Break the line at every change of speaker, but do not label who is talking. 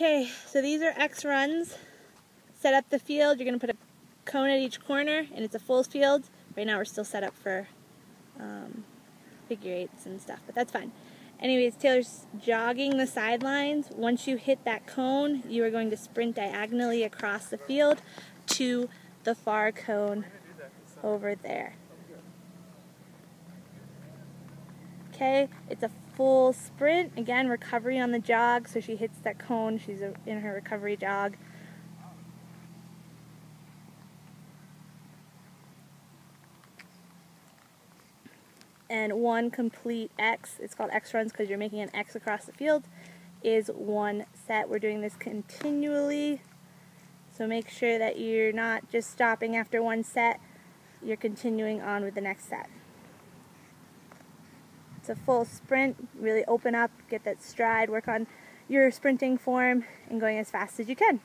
Okay, so these are X runs. Set up the field. You're going to put a cone at each corner, and it's a full field. Right now we're still set up for um, figure eights and stuff, but that's fine. Anyways, Taylor's jogging the sidelines. Once you hit that cone, you are going to sprint diagonally across the field to the far cone over there. It's a full sprint. Again, recovery on the jog, so she hits that cone. She's in her recovery jog. And one complete X, it's called X runs because you're making an X across the field, is one set. We're doing this continually, so make sure that you're not just stopping after one set, you're continuing on with the next set. A full sprint, really open up, get that stride, work on your sprinting form, and going as fast as you can.